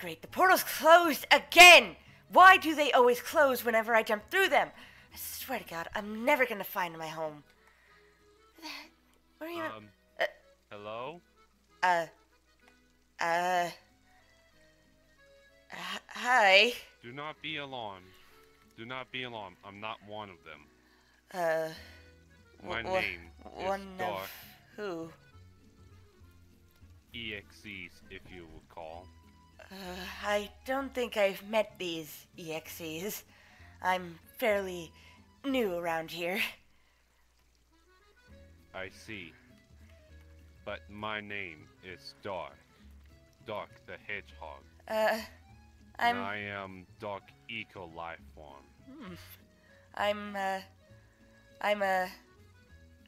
great. The portal's closed again! Why do they always close whenever I jump through them? I swear to God, I'm never gonna find my home. Where are you? Um, Uh, hello? uh, uh, hi. Do not be alarmed. Do not be alarmed. I'm not one of them. Uh, My name is one Dark of who? EXEs, if you recall. Uh, I don't think I've met these EXEs. I'm fairly new around here. I see. But my name is Dark. Dark the Hedgehog. Uh, I'm, I am Dark Eco Life Form. I'm, uh, I'm, uh,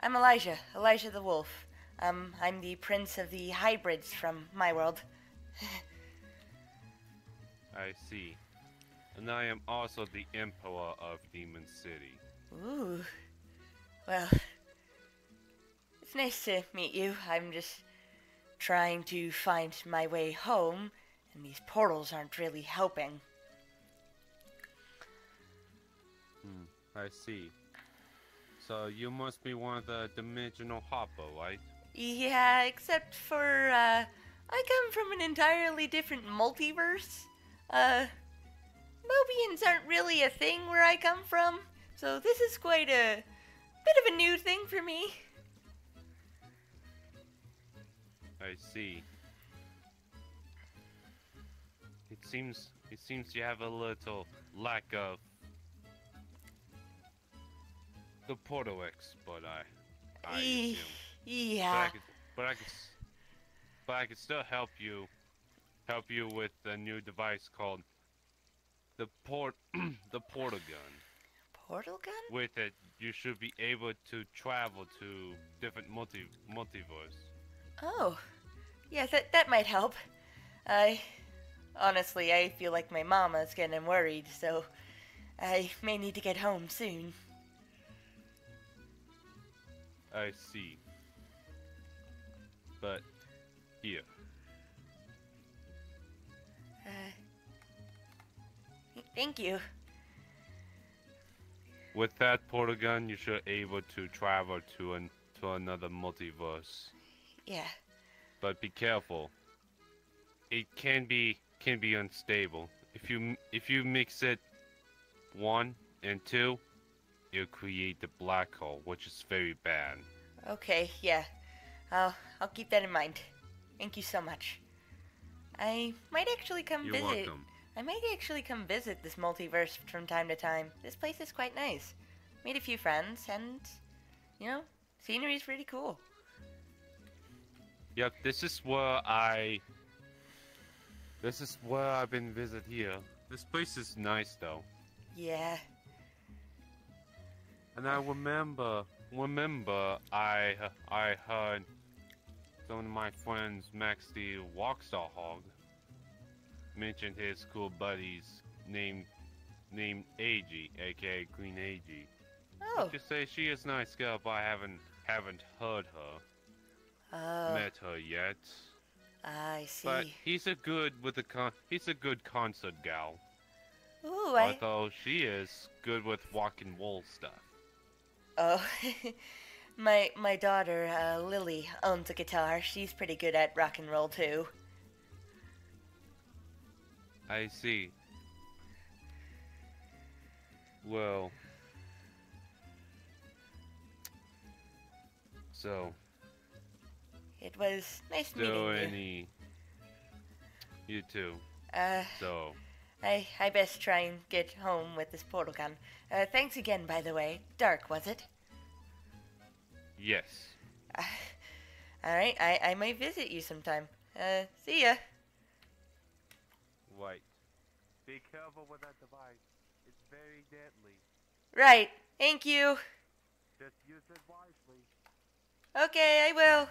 I'm Elijah, Elijah the Wolf. Um, I'm the prince of the hybrids from my world. I see. And I am also the Emperor of Demon City. Ooh. Well, it's nice to meet you. I'm just trying to find my way home, and these portals aren't really helping. I see. So you must be one of the dimensional hopper, right? Yeah, except for, uh, I come from an entirely different multiverse. Uh, Mobians aren't really a thing where I come from, so this is quite a bit of a new thing for me. I see. It seems it seems you have a little lack of the Porto X, but I I assume. But I Yeah. could but I could but I could still help you help you with a new device called the port the portal gun. Portal gun? With it you should be able to travel to different multi multiverse. Oh, yeah, that that might help. I honestly, I feel like my mama's getting worried, so I may need to get home soon. I see. But here, Uh, thank you. with that portal gun, you should able to travel to an to another multiverse. Yeah. But be careful. It can be can be unstable. If you if you mix it one and two, it'll create the black hole, which is very bad. Okay. Yeah. I'll I'll keep that in mind. Thank you so much. I might actually come You're visit. welcome. I might actually come visit this multiverse from time to time. This place is quite nice. Made a few friends, and you know, scenery is pretty cool. Yep, this is where I. This is where I've been visit here. This place is nice though. Yeah. And I remember, remember, I I heard some of my friends, Max the Walkstar Hog, mentioned his cool buddies named named Ag, aka Queen Ag. Oh. Just say she is nice girl, but I haven't haven't heard her, Oh. met her yet. I see. But he's a good with the con. He's a good concert gal. Ooh, I. Although she is good with rock and roll stuff. Oh, my my daughter uh, Lily owns a guitar. She's pretty good at rock and roll too. I see. Well. So, It was nice so meeting you. any. You too. Uh, So, I I best try and get home with this portal gun. Uh, thanks again, by the way. Dark, was it? yes. Uh, all right, I I might visit you sometime. Uh, see ya. Right. Be careful with that device. It's very deadly. Right. Thank you. Just use it wisely. Okay, I will.